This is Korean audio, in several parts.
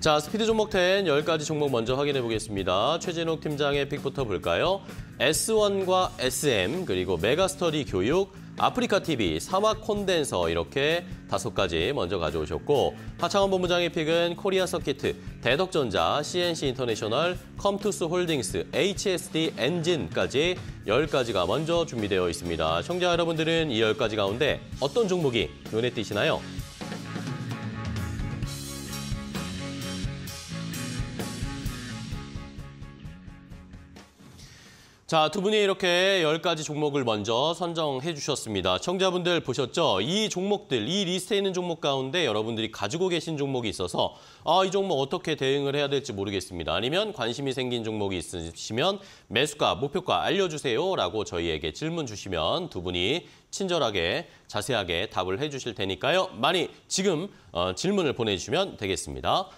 자, 스피드 종목 10 10가지 종목 먼저 확인해 보겠습니다. 최진욱 팀장의 pick부터 볼까요? 에스원과 SM, 그리고 메가스터디 교육, 아프리카 TV, 삼화 콘덴서 이렇게 다섯 가지 먼저 가져오셨고 하창원 본부장의 pick은 코리아 써키트, 대덕전자, CNC 인터내셔널, 컴투스 홀딩스, HSD 엔진까지 10가지가 먼저 준비되어 있습니다. 청자 여러분들은 이 10가지 가운데 어떤 종목이 눈에 띄시나요? 자, 두 분이 이렇게 10가지 종목을 먼저 선정해 주셨습니다. 청자분들 보셨죠? 이 종목들, 이 리스트에 있는 종목 가운데 여러분들이 가지고 계신 종목이 있어서 아, 이 종목 어떻게 대응을 해야 될지 모르겠습니다. 아니면 관심이 생긴 종목이 있으시면 매수가, 목표가 알려주세요 라고 저희에게 질문 주시면 두 분이 친절하게 자세하게 답을 해 주실 테니까요. 많이 지금 어, 질문을 보내주시면 되겠습니다.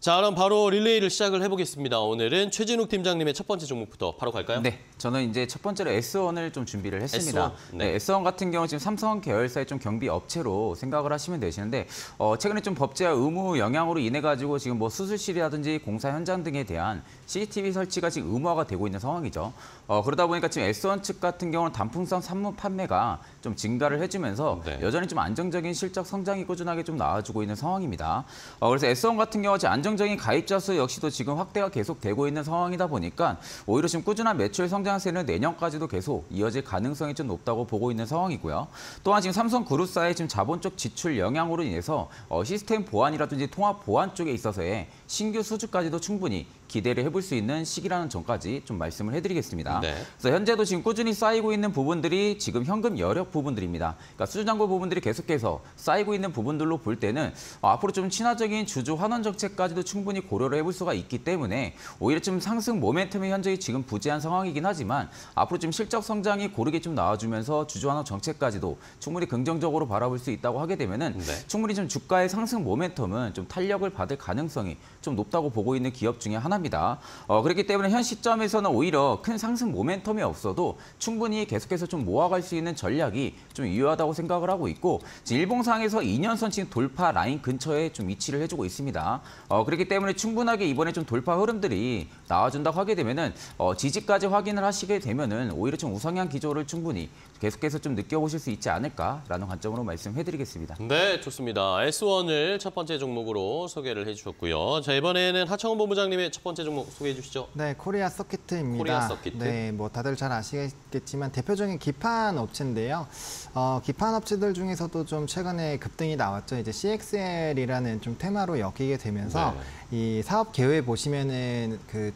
자, 그럼 바로 릴레이를 시작을 해보겠습니다. 오늘은 최진욱 팀장님의 첫 번째 종목부터 바로 갈까요? 네, 저는 이제 첫 번째로 에스원을 좀 준비를 했습니다. S1, 네. 네. S1 같은 경우 지금 삼성 계열사의 좀 경비 업체로 생각을 하시면 되시는데 어, 최근에 좀 법제화 의무 영향으로 인해 가지고 지금 뭐 수술실이라든지 공사 현장 등에 대한 CCTV 설치가 지금 의무화가 되고 있는 상황이죠. 어, 그러다 보니까 지금 S1 측 같은 경우는 단품성 산무 판매가 좀 증가를 해주면서 네. 여전히 좀 안정적인 실적 성장이 꾸준하게 좀 나와주고 있는 상황입니다. 어, 그래서 S1 같은 경우 지금 안정 적인 가입자 수 역시도 지금 확대가 계속되고 있는 상황이다 보니까 오히려 지금 꾸준한 매출 성장세는 내년까지도 계속 이어질 가능성이 좀 높다고 보고 있는 상황이고요. 또한 지금 삼성 그룹사의 지금 자본적 지출 영향으로 인해서 어, 시스템 보안이라든지 통합 보안 쪽에 있어서의 신규 수주까지도 충분히 기대를 해볼 수 있는 시기라는 점까지 좀 말씀을 해드리겠습니다. 네. 그래서 현재도 지금 꾸준히 쌓이고 있는 부분들이 지금 현금 여력 부분들입니다. 그러니까 수주잔고 부분들이 계속해서 쌓이고 있는 부분들로 볼 때는 어, 앞으로 좀 친화적인 주주 환원 정책까지도 충분히 고려를 해볼 수가 있기 때문에 오히려 좀 상승 모멘텀이 현재 지금 부재한 상황이긴 하지만 앞으로 좀 실적 성장이 고르게 좀 나와주면서 주주 환원 정책까지도 충분히 긍정적으로 바라볼 수 있다고 하게 되면은 네. 충분히 좀 주가의 상승 모멘텀은 좀 탄력을 받을 가능성이 좀 높다고 보고 있는 기업 중에 하나입니다. 어, 그렇기 때문에 현 시점에서는 오히려 큰 상승 모멘텀이 없어도 충분히 계속해서 좀 모아갈 수 있는 전략이 좀 유효하다고 생각을 하고 있고 지금 일봉상에서 2년선 지금 돌파 라인 근처에 좀 위치를 해주고 있습니다. 어, 그렇기 때문에 충분하게 이번에 좀 돌파 흐름들이 나와준다고 하게 되면은 어, 지지까지 확인을 하시게 되면은 오히려 좀 우상향 기조를 충분히 계속해서 좀 느껴보실 수 있지 않을까라는 관점으로 말씀해드리겠습니다. 네, 좋습니다. 에스원을 첫 번째 종목으로 소개를 해주셨고요. 자, 이번에는 하창원 본부장님의 첫 번째 종목 소개해 주시죠. 네, 코리아 써키트입니다. 코리아 써키트. 네, 뭐 다들 잘 아시겠지만 대표적인 기판 업체인데요. 어, 기판 업체들 중에서도 좀 최근에 급등이 나왔죠. 이제 CXL이라는 좀 테마로 엮이게 되면서 이 사업 계획 보시면은 그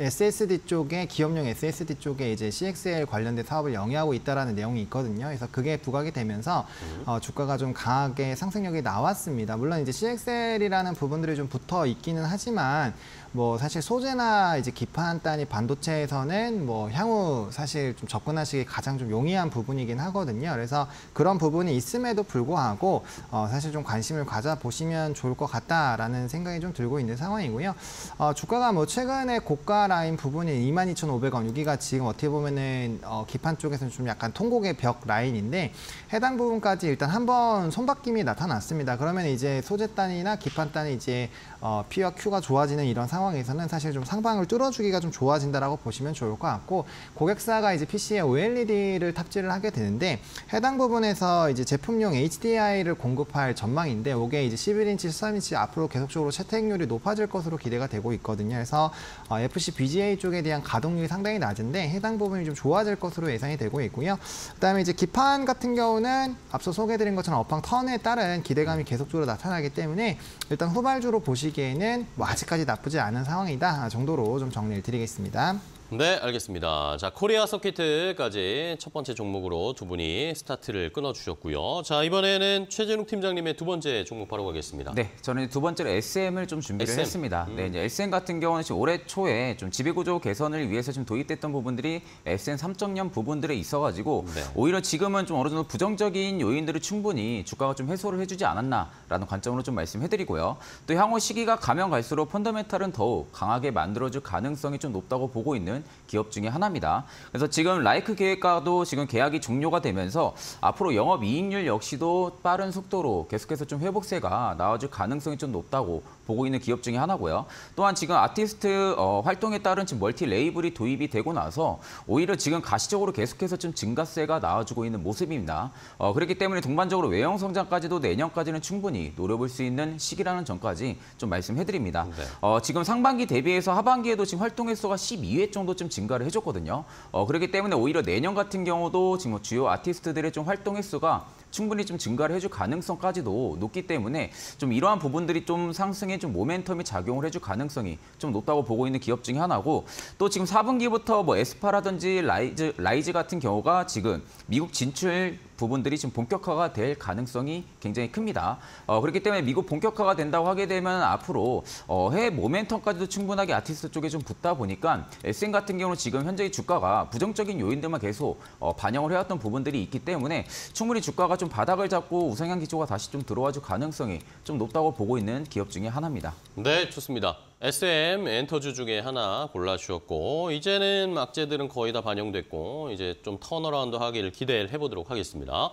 SSD 쪽에 기업용 SSD 쪽에 이제 CXL 관련된 사업을 영위하고 있다라는 내용이 있거든요. 그래서 그게 부각이 되면서 어, 주가가 좀 강하게 상승력이 나왔습니다. 물론 이제 CXL이라는 부분들이 좀 붙어 있기는 하지만 뭐 사실 소재나 이제 기판 단위 반도체에서는 뭐 향후 사실 좀 접근하시기 가장 좀 용이한 부분이긴 하거든요. 그래서 그런 부분이 있음에도 불구하고 어, 사실 좀 관심을 가져 보시면 좋을 것 같다라는 생각이 좀 들고 있는 상황이고요. 어, 주가가 뭐 최근에 고가 라인 부분인 22,500원 여기가 지금 어떻게 보면은 어, 기판 쪽에서는 좀 약간 통곡의 벽 라인인데 해당 부분까지 일단 한번 손바뀜이 나타났습니다. 그러면 이제 소재 단위나 기판 단위 이제 어, P와 Q가 좋아지는 이런 상황 에서는 사실 좀 상방을 뚫어주기가 좀 좋아진다라고 보시면 좋을 것 같고 고객사가 이제 PC에 OLED를 탑재를 하게 되는데 해당 부분에서 이제 제품용 HDI를 공급할 전망인데 이게 이제 11인치, 13인치 앞으로 계속적으로 채택률이 높아질 것으로 기대가 되고 있거든요. 그래서 어, FC BGA 쪽에 대한 가동률이 상당히 낮은데 해당 부분이 좀 좋아질 것으로 예상이 되고 있고요. 그다음에 이제 기판 같은 경우는 앞서 소개드린 것처럼 업황 턴에 따른 기대감이 계속적으로 나타나기 때문에 일단 후발주로 보시기에는 뭐 아직까지 나쁘지 않은 상황이다 정도로 좀 정리를 드리겠습니다. 네, 알겠습니다. 자, 코리아 서키트까지 첫 번째 종목으로 두 분이 스타트를 끊어주셨고요. 자, 이번에는 최진욱 팀장님의 두 번째 종목 바로 가겠습니다. 네, 저는 두 번째로 SM을 좀 준비를 SM. 했습니다. 네, 이제 SM 같은 경우는 지금 올해 초에 좀 지배구조 개선을 위해서 좀 도입됐던 부분들이 SM 3.0 부분들에 있어가지고 네. 오히려 지금은 좀 어느 정도 부정적인 요인들을 충분히 주가가 좀 해소를 해주지 않았나라는 관점으로 좀 말씀해드리고요. 또 향후 시기가 가면 갈수록 펀더멘탈은 더욱 강하게 만들어줄 가능성이 좀 높다고 보고 있는 기업 중에 하나입니다. 그래서 지금 라이크 계획과도 지금 계약이 종료가 되면서 앞으로 영업 이익률 역시도 빠른 속도로 계속해서 좀 회복세가 나와줄 가능성이 좀 높다고 보고 있는 기업 중에 하나고요. 또한 지금 아티스트 어, 활동에 따른 지금 멀티 레이블이 도입이 되고 나서 오히려 지금 가시적으로 계속해서 좀 증가세가 나와주고 있는 모습입니다. 어, 그렇기 때문에 동반적으로 외형 성장까지도 내년까지는 충분히 노려볼 수 있는 시기라는 점까지 좀 말씀해드립니다. 네. 어, 지금 상반기 대비해서 하반기에도 지금 활동 횟수가 12회 정도 좀 증가를 해줬거든요. 어, 그렇기 때문에 오히려 내년 같은 경우도 지금 뭐 주요 아티스트들의 좀 활동 횟수가 충분히 좀 증가를 해줄 가능성까지도 높기 때문에 좀 이러한 부분들이 좀 상승에 좀 모멘텀이 작용을 해줄 가능성이 좀 높다고 보고 있는 기업 중에 하나고 또 지금 4분기부터 뭐 에스파라든지 라이즈, 라이즈 같은 경우가 지금 미국 진출 부분들이 지금 본격화가 될 가능성이 굉장히 큽니다. 어, 그렇기 때문에 미국 본격화가 된다고 하게 되면 앞으로 어, 해외 모멘텀까지도 충분하게 아티스트 쪽에 좀 붙다 보니까 SM 같은 경우는 지금 현재 주가가 부정적인 요인들만 계속 어, 반영을 해왔던 부분들이 있기 때문에 충분히 주가가 좀 바닥을 잡고 우상향 기조가 다시 좀 들어와줄 가능성이 좀 높다고 보고 있는 기업 중에 하나입니다. 네, 좋습니다. SM 엔터주 중에 하나 골라주셨고 이제는 악재들은 거의 다 반영됐고 이제 좀 turnaround 하기를 기대를 해보도록 하겠습니다.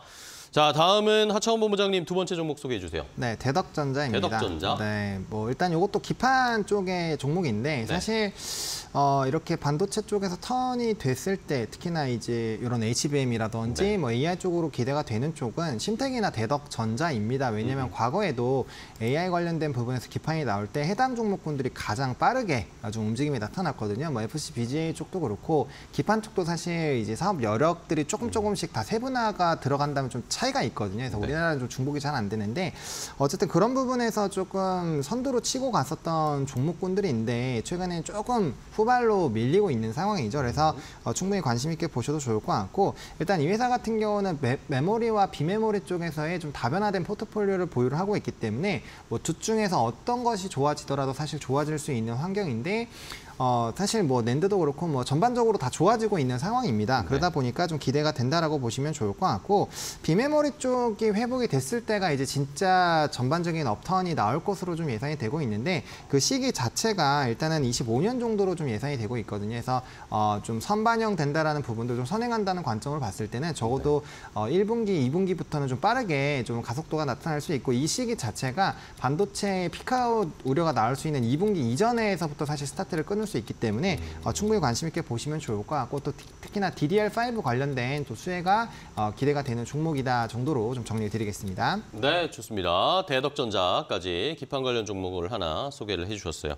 자, 다음은 하차원 본부장님 두 번째 종목 소개해 주세요. 네, 대덕전자입니다. 대덕전자. 네, 뭐 일단 이것도 기판 쪽의 종목인데 네. 사실 어, 이렇게 반도체 쪽에서 턴이 됐을 때 특히나 이제 이런 HBM이라든지 네. 뭐 AI 쪽으로 기대가 되는 쪽은 심택이나 대덕전자입니다. 왜냐하면 음. 과거에도 AI 관련된 부분에서 기판이 나올 때 해당 종목군들이 가장 빠르게 아주 움직임이 나타났거든요. 뭐 FC, BGA 쪽도 그렇고 기판 쪽도 사실 이제 사업 여력들이 조금 음. 조금씩 다 세분화가 들어간다면 좀 차 이가 있거든요. 그래서 네. 우리나라는 좀 중복이 잘 안 되는데 어쨌든 그런 부분에서 조금 선두로 치고 갔었던 종목군들인데 최근에 조금 후발로 밀리고 있는 상황이죠. 그래서 어, 충분히 관심 있게 보셔도 좋을 것 같고 일단 이 회사 같은 경우는 메, 모리와 비메모리 쪽에서의 좀 다변화된 포트폴리오를 보유를 하고 있기 때문에 뭐 둘 중에서 어떤 것이 좋아지더라도 사실 좋아질 수 있는 환경인데 어, 사실 뭐 낸드도 그렇고 뭐 전반적으로 다 좋아지고 있는 상황입니다. 그러다 보니까 좀 기대가 된다라고 보시면 좋을 것 같고 비메모리 쪽이 회복이 됐을 때가 이제 진짜 전반적인 업턴이 나올 것으로 좀 예상이 되고 있는데 그 시기 자체가 일단은 25년 정도로 좀 예상이 되고 있거든요. 그래서 어, 좀 선반영 된다라는 부분들 좀 선행한다는 관점을 봤을 때는 적어도 어, 1분기, 2분기부터는 좀 빠르게 좀 가속도가 나타날 수 있고 이 시기 자체가 반도체 피크아웃 우려가 나올 수 있는 2분기 이전에서부터 사실 스타트를 끊을 수 있기 때문에 어, 충분히 관심 있게 보시면 좋을 것 같고 또 특- 특히나 DDR5 관련된 또 수혜가 어, 기대가 되는 종목이다 정도로 좀 정리해 드리겠습니다. 네, 좋습니다. 대덕전자까지 기판 관련 종목을 하나 소개를 해주셨어요.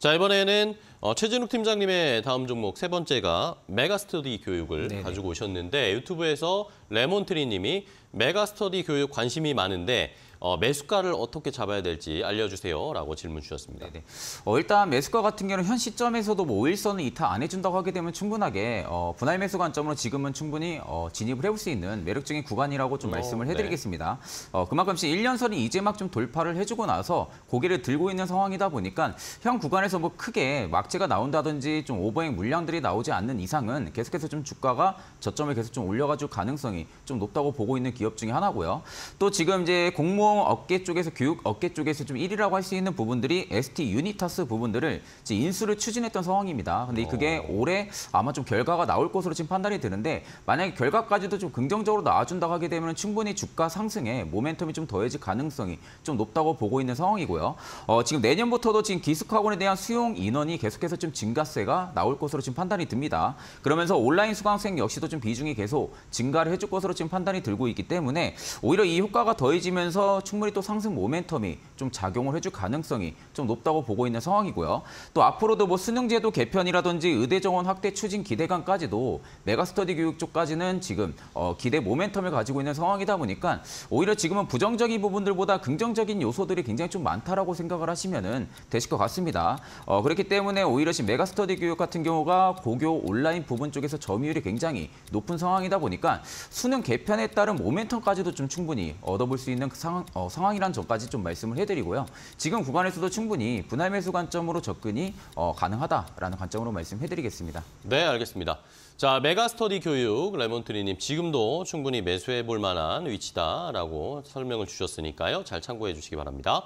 자, 이번에는 어, 최진욱 팀장님의 다음 종목 세 번째가 메가스터디 교육을 네네. 가지고 오셨는데 유튜브에서 레몬트리님이 메가스터디 교육 관심이 많은데 어, 매수가를 어떻게 잡아야 될지 알려주세요라고 질문 주셨습니다. 네네. 어, 일단 매수가 같은 경우는 현 시점에서도 뭐 5일선을 이탈 안 해준다고 하게 되면 충분하게 어, 분할 매수 관점으로 지금은 충분히 어, 진입을 해볼 수 있는 매력적인 구간이라고 좀 어, 말씀을 네. 해드리겠습니다. 어, 그만큼씩 1년선이 이제 막 좀 돌파를 해주고 나서 고개를 들고 있는 상황이다 보니까 현 구간에서 뭐 크게 막재가 나온다든지 좀 오버행 물량들이 나오지 않는 이상은 계속해서 좀 주가가 저점을 계속 좀 올려가줄 가능성이 좀 높다고 보고 있는 기업 중에 하나고요. 또 지금 이제 공 무원 업계 쪽에서 교육 업계 쪽에서 좀 1위라고 할 수 있는 부분들이 ST 유니타스 부분들을 인수를 추진했던 상황입니다. 근데 그게 올해 아마 좀 결과가 나올 것으로 지금 판단이 드는데 만약에 결과까지도 좀 긍정적으로 나와준다고 하게 되면 충분히 주가 상승에 모멘텀이 좀 더해질 가능성이 좀 높다고 보고 있는 상황이고요. 어, 지금 내년부터도 지금 기숙학원에 대한 수용 인원이 계속해서 좀 증가세가 나올 것으로 지금 판단이 듭니다. 그러면서 온라인 수강생 역시도 좀 비중이 계속 증가를 해줄 것으로 지금 판단이 들고 있기 때문에 오히려 이 효과가 더해지면 서 충분히 또 상승 모멘텀이 좀 작용을 해줄 가능성이 좀 높다고 보고 있는 상황이고요. 또 앞으로도 뭐 수능제도 개편이라든지 의대 정원 확대 추진 기대감까지도 메가스터디 교육 쪽까지는 지금 어, 기대 모멘텀을 가지고 있는 상황이다 보니까 오히려 지금은 부정적인 부분들보다 긍정적인 요소들이 굉장히 좀 많다라고 생각을 하시면은 되실 것 같습니다. 어, 그렇기 때문에 오히려 지금 메가스터디 교육 같은 경우가 고교 온라인 부분 쪽에서 점유율이 굉장히 높은 상황이다 보니까 수능 개편에 따른 모멘텀까지도 좀 충분히 얻어볼 수 있는 그 상황, 어, 상황이란 점까지 좀 말씀을 해드리고요. 지금 구간에서도 충분히 분할 매수 관점으로 접근이 어, 가능하다라는 관점으로 말씀해드리겠습니다. 네, 알겠습니다. 자, 메가스터디 교육 레몬트리님 지금도 충분히 매수해 볼 만한 위치다라고 설명을 주셨으니까요. 잘 참고해 주시기 바랍니다.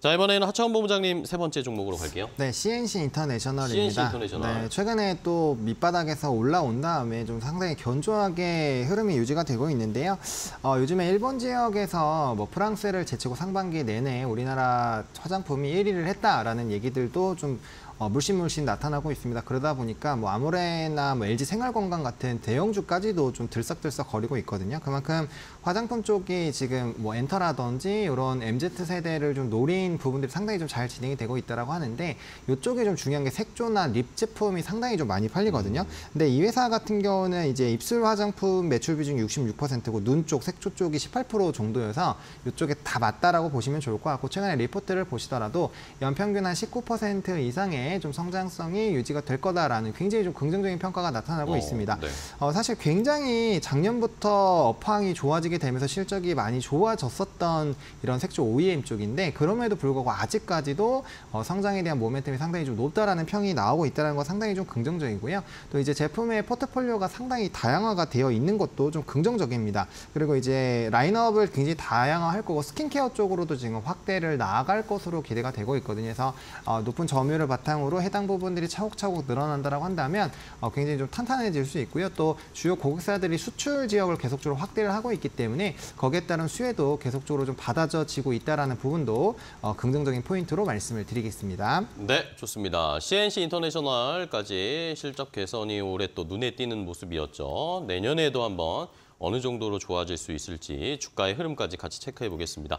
자, 이번에는 하창원 본부장님 세 번째 종목으로 갈게요. 네, CNC 인터내셔널입니다. CNC 인터내셔널. 네, 최근에 또 밑바닥에서 올라온 다음에 좀 상당히 견조하게 흐름이 유지가 되고 있는데요. 어, 요즘에 일본 지역에서 뭐 프랑스를 제치고 상반기 내내 우리나라 화장품이 1위를 했다라는 얘기들도 좀 어, 물씬물씬 나타나고 있습니다. 그러다 보니까 뭐 아모레나 뭐 LG 생활건강 같은 대형주까지도 좀 들썩들썩 거리고 있거든요. 그만큼 화장품 쪽이 지금 뭐 엔터라든지 이런 MZ 세대를 좀 노린 부분들이 상당히 좀 잘 진행이 되고 있다라고 하는데 이쪽에 좀 중요한 게 색조나 lip 제품이 상당히 좀 많이 팔리거든요. 근데 이 회사 같은 경우는 이제 입술 화장품 매출 비중이 66%고 눈 쪽, 색조 쪽이 18% 정도여서 이쪽에 다 맞다라고 보시면 좋을 것 같고 최근에 리포트를 보시더라도 연평균 한 19% 이상의 좀 성장성이 유지가 될 거다라는 굉장히 좀 긍정적인 평가가 나타나고 어, 있습니다. 네. 어, 사실 굉장히 작년부터 업황이 좋아지게 되면서 실적이 많이 좋아졌었던 이런 색조 OEM 쪽인데 그럼에도 불구하고 아직까지도 어, 성장에 대한 모멘텀이 상당히 좀 높다라는 평이 나오고 있다는 건 상당히 좀 긍정적이고요. 또 이제 제품의 포트폴리오가 상당히 다양화가 되어 있는 것도 좀 긍정적입니다. 그리고 이제 라인업을 굉장히 다양화할 거고 스킨케어 쪽으로도 지금 확대를 나아갈 것으로 기대가 되고 있거든요. 그래서 어, 높은 점유율을 바탕 으로 해당 부분들이 차곡차곡 늘어난다라고 한다면 어, 굉장히 좀 탄탄해질 수 있고요. 또 주요 고객사들이 수출 지역을 계속적으로 확대를 하고 있기 때문에 거기에 따른 수혜도 계속적으로 좀 받아져지고 있다라는 부분도 어, 긍정적인 포인트로 말씀을 드리겠습니다. 네, 좋습니다. CNC 인터내셔널까지 실적 개선이 올해 또 눈에 띄는 모습이었죠. 내년에도 한번 어느 정도로 좋아질 수 있을지 주가의 흐름까지 같이 체크해 보겠습니다.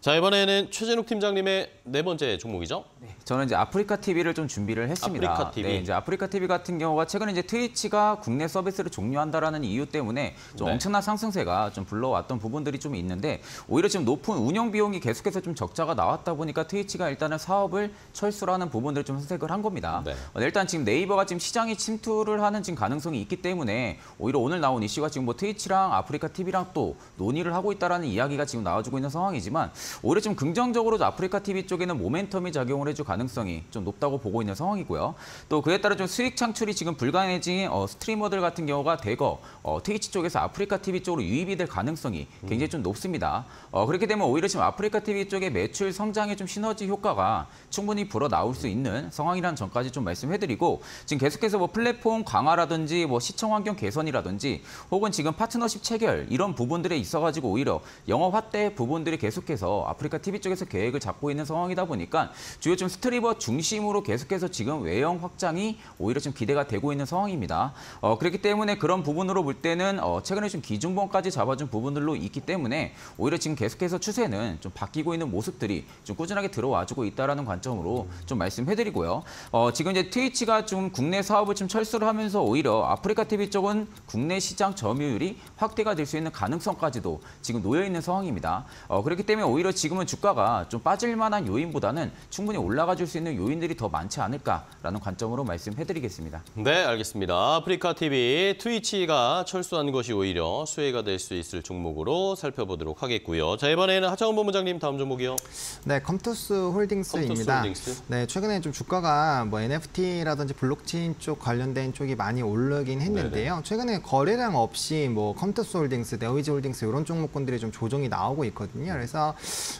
자, 이번에는 최진욱 팀장님의 네 번째 종목이죠. 저는 이제 아프리카 TV를 좀 준비를 했습니다. 아프리카 TV. 네, 이제 아프리카 TV 같은 경우가 최근에 이제 트위치가 국내 서비스를 종료한다라는 이유 때문에 좀 네. 엄청난 상승세가 좀 불러왔던 부분들이 좀 있는데 오히려 지금 높은 운영 비용이 계속해서 좀 적자가 나왔다 보니까 트위치가 일단은 사업을 철수라는 부분들을 좀 선택을 한 겁니다. 네. 어, 일단 지금 네이버가 지금 시장에 침투를 하는 지금 가능성이 있기 때문에 오히려 오늘 나온 이슈가 지금 뭐 트위치랑 아프리카 TV랑 또 논의를 하고 있다라는 이야기가 지금 나와주고 있는 상황이지만 오히려 지금 긍정적으로 아프리카 TV 쪽에는 모멘텀이 작용을 해줄 가능성이 좀 높다고 보고 있는 상황이고요. 또 그에 따라 좀 수익 창출이 지금 불가능해진 어, 스트리머들 같은 경우가 대거 어, 트위치 쪽에서 아프리카 TV 쪽으로 유입이 될 가능성이 굉장히 좀 높습니다. 어, 그렇게 되면 오히려 지금 아프리카 TV 쪽의 매출 성장의 좀 시너지 효과가 충분히 불어 나올 수 있는 상황이라는 점까지 좀 말씀해드리고 지금 계속해서 뭐 플랫폼 강화라든지 뭐 시청 환경 개선이라든지 혹은 지금 파트너 십 체결 이런 부분들에 있어가지고 오히려 영업 확대 부분들이 계속해서 아프리카 TV 쪽에서 계획을 잡고 있는 상황이다 보니까 주요 좀 스트리머 중심으로 계속해서 지금 외형 확장이 오히려 좀 기대가 되고 있는 상황입니다. 어, 그렇기 때문에 그런 부분으로 볼 때는 어, 최근에 좀 기준봉까지 잡아준 부분들로 있기 때문에 오히려 지금 계속해서 추세는 좀 바뀌고 있는 모습들이 좀 꾸준하게 들어와주고 있다라는 관점으로 좀 말씀해드리고요. 어, 지금 이제 트위치가 좀 국내 사업을 좀 철수를 하면서 오히려 아프리카 TV 쪽은 국내 시장 점유율이 확대가 될 수 있는 가능성까지도 지금 놓여 있는 상황입니다. 어, 그렇기 때문에 오히려 지금은 주가가 좀 빠질 만한 요인보다는 충분히 올라가 줄 수 있는 요인들이 더 많지 않을까라는 관점으로 말씀해드리겠습니다. 네, 알겠습니다. 아프리카 TV 트위치가 철수한 것이 오히려 수혜가 될 수 있을 종목으로 살펴보도록 하겠고요. 자, 이번에는 하창원 본부장님 다음 종목이요. 네, 컴투스 홀딩스입니다. 컴투스 홀딩스. 네, 최근에 좀 주가가 뭐 NFT라든지 블록체인 쪽 관련된 쪽이 많이 오르긴 했는데요. 최근에 거래량 없이 뭐 컴투스 홀딩스, 네오위즈 홀딩스 이런 종목군들이 좀 조정이 나오고 있거든요. 그래서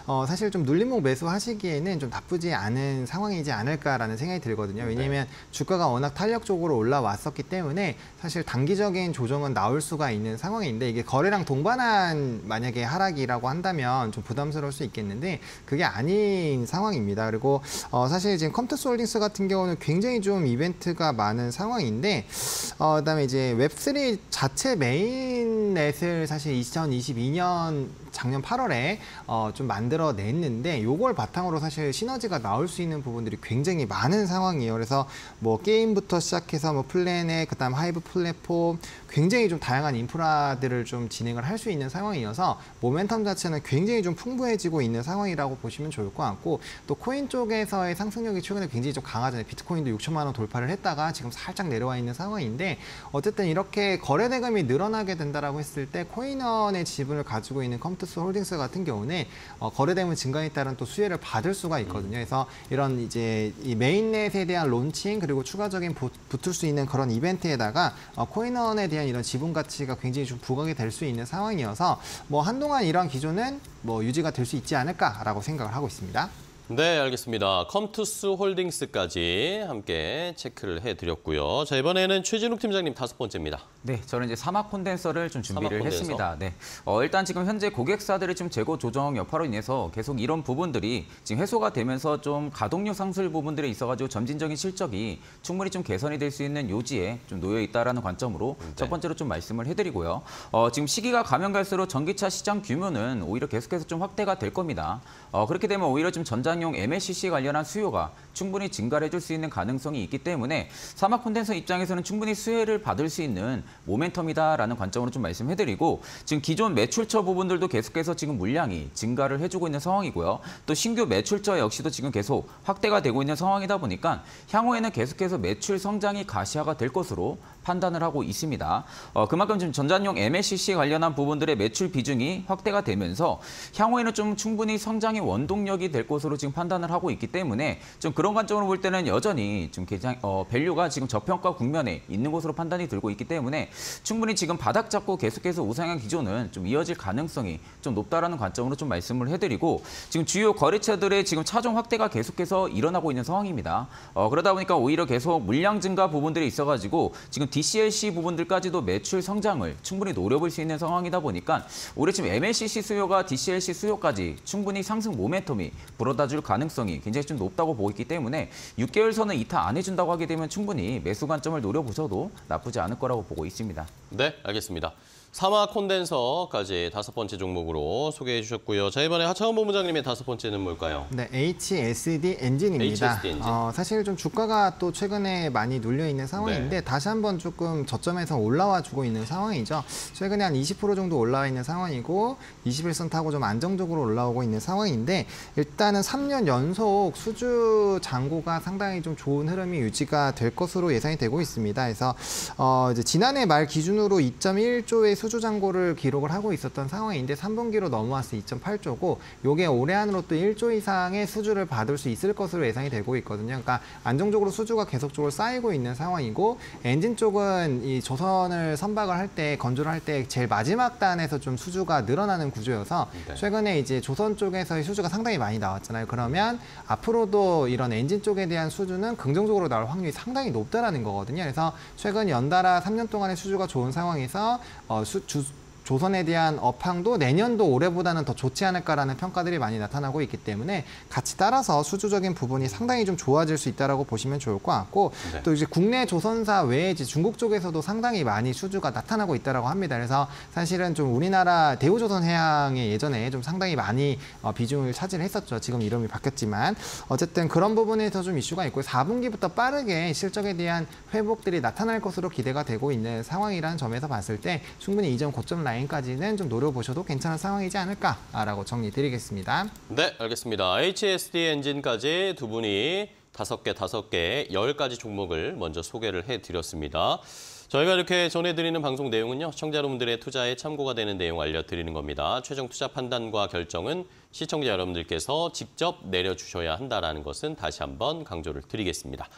어, 사실 좀 눌림목 매수하시기에는 좀 나쁘지 않은 상황이지 않을까라는 생각이 들거든요. 왜냐하면 주가가 워낙 탄력적으로 올라왔었기 때문에 사실 단기적인 조정은 나올 수가 있는 상황인데 이게 거래량 동반한 만약에 하락이라고 한다면 좀 부담스러울 수 있겠는데 그게 아닌 상황입니다. 그리고 어, 사실 지금 컴투스 홀딩스 같은 경우는 굉장히 좀 이벤트가 많은 상황인데 어, 그다음에 이제 Web3 자체 mainnet을 사실 2022년 작년 8월에 어, 좀 만들어냈는데 요걸 바탕으로 사실 시너지가 나올 수 있는 부분들이 굉장히 많은 상황이에요. 그래서 뭐 게임부터 시작해서 뭐 플래닛, 그다음 하이브 플랫폼 굉장히 좀 다양한 인프라들을 좀 진행을 할 수 있는 상황이어서 모멘텀 자체는 굉장히 좀 풍부해지고 있는 상황이라고 보시면 좋을 것 같고 또 코인 쪽에서의 상승력이 최근에 굉장히 좀 강하잖아요. 비트코인도 6천만 원 돌파를 했다가 지금 살짝 내려와 있는 상황인데 어쨌든 이렇게 거래 대금이 늘어나게 된다라고 했을 때 코인원의 지분을 가지고 있는 컴투스 홀딩스 같은 경우는 어, 거래 대금 증가에 따른 또 수혜를 받을 수가 있거든요. 그래서 이런 이제 이 mainnet에 대한 론칭 그리고 추가적인 보- 붙을 수 있는 그런 이벤트에다가 어, 코인원에 대한 이런 지분 가치가 굉장히 좀 부각이 될 수 있는 상황이어서 뭐 한동안 이러한 기조는 뭐 유지가 될 수 있지 않을까라고 생각을 하고 있습니다. 네, 알겠습니다. 컴투스 홀딩스까지 함께 체크를 해드렸고요. 자, 이번에는 최진욱 팀장님 다섯 번째입니다. 네, 저는 이제 사막 콘덴서를 좀 준비를 콘덴서. 했습니다. 네, 어, 일단 지금 현재 고객사들의 좀 재고 조정 여파로 인해서 계속 이런 부분들이 지금 해소가 되면서 좀 가동률 상승 부분들에 있어가지고 점진적인 실적이 충분히 좀 개선이 될 수 있는 요지에 좀 놓여 있다라는 관점으로 네. 첫 번째로 좀 말씀을 해드리고요. 어, 지금 시기가 가면 갈수록 전기차 시장 규모는 오히려 계속해서 좀 확대가 될 겁니다. 어, 그렇게 되면 오히려 좀 전장 용 MLCC 관련한 수요가 충분히 증가를 해줄 수 있는 가능성이 있기 때문에 사막 콘덴서 입장에서는 충분히 수혜를 받을 수 있는 모멘텀이다라는 관점으로 좀 말씀해드리고 지금 기존 매출처 부분들도 계속해서 지금 물량이 증가를 해주고 있는 상황이고요. 또 신규 매출처 역시도 지금 계속 확대가 되고 있는 상황이다 보니까 향후에는 계속해서 매출 성장이 가시화가 될 것으로 판단을 하고 있습니다. 어, 그만큼 지금 전장용 MLCC 관련한 부분들의 매출 비중이 확대가 되면서 향후에는 좀 충분히 성장의 원동력이 될 것으로 지금 판단을 하고 있기 때문에 좀 그런 관점으로 볼 때는 여전히 좀 굉장히 어, value가 지금 저평가 국면에 있는 것으로 판단이 들고 있기 때문에 충분히 지금 바닥 잡고 계속해서 우상향 기조는 좀 이어질 가능성이 좀 높다라는 관점으로 좀 말씀을 해드리고 지금 주요 거래처들의 지금 차종 확대가 계속해서 일어나고 있는 상황입니다. 어, 그러다 보니까 오히려 계속 물량 증가 부분들이 있어가지고 지금 DCLC 부분들까지도 매출 성장을 충분히 노려볼 수 있는 상황이다 보니까 올해 지금 MLCC 수요가 DCLC 수요까지 충분히 상승 모멘텀이 불어다줄 가능성이 굉장히 좀 높다고 보고 있기 때문에 6개월 선을 이타 안 해준다고 하게 되면 충분히 매수 관점을 노려보셔도 나쁘지 않을 거라고 보고 있습니다. 네, 알겠습니다. 사마 콘덴서까지 다섯 번째 종목으로 소개해 주셨고요. 자, 이번에 하창원 본부장님의 다섯 번째는 뭘까요? 네, HSD 엔진입니다. HSD 엔진. 어, 사실 좀 주가가 또 최근에 많이 눌려 있는 상황인데 네. 다시 한번 조금 저점에서 올라와 주고 있는 상황이죠. 최근에 한 20% 정도 올라와 있는 상황이고 21선 타고 좀 안정적으로 올라오고 있는 상황인데 일단은 3년 연속 수주 잔고가 상당히 좀 좋은 흐름이 유지가 될 것으로 예상이 되고 있습니다. 그래서 어, 이제 지난해 말 기준으로 2.1조의 수주 잔고를 기록을 하고 있었던 상황인데 3분기로 넘어왔을 때 2.8조고 요게 올해 안으로 또 1조 이상의 수주를 받을 수 있을 것으로 예상이 되고 있거든요. 그러니까 안정적으로 수주가 계속적으로 쌓이고 있는 상황이고 엔진 쪽은 이 조선을 선박을 할 때 건조를 할 때 제일 마지막 단에서 좀 수주가 늘어나는 구조여서 네. 최근에 이제 조선 쪽에서의 수주가 상당히 많이 나왔잖아요. 그러면 앞으로도 이런 엔진 쪽에 대한 수주는 긍정적으로 나올 확률이 상당히 높다라는 거거든요. 그래서 최근 연달아 3년 동안의 수주가 좋은 상황에서 어, 수, 주, 조선에 대한 업황도 내년도 올해보다는 더 좋지 않을까라는 평가들이 많이 나타나고 있기 때문에 같이 따라서 수주적인 부분이 상당히 좀 좋아질 수 있다라고 보시면 좋을 것 같고 네. 또 이제 국내 조선사 외에 이제 중국 쪽에서도 상당히 많이 수주가 나타나고 있다라고 합니다. 그래서 사실은 좀 우리나라 대우조선해양에 예전에 좀 상당히 많이 어, 비중을 차지했었죠. 지금 이름이 바뀌었지만 어쨌든 그런 부분에서 좀 이슈가 있고 4분기부터 빠르게 실적에 대한 회복들이 나타날 것으로 기대가 되고 있는 상황이라는 점에서 봤을 때 충분히 이전 고점 라인까지는 좀 노려보셔도 괜찮은 상황이지 않을까라고 정리드리겠습니다. 네, 알겠습니다. HSD 엔진까지 두 분이 다섯 개, 다섯 개, 열 가지 종목을 먼저 소개를 해드렸습니다. 저희가 이렇게 전해드리는 방송 내용은요, 시청자 여러분들의 투자에 참고가 되는 내용 알려드리는 겁니다. 최종 투자 판단과 결정은 시청자 여러분들께서 직접 내려주셔야 한다는 것은 다시 한번 강조를 드리겠습니다.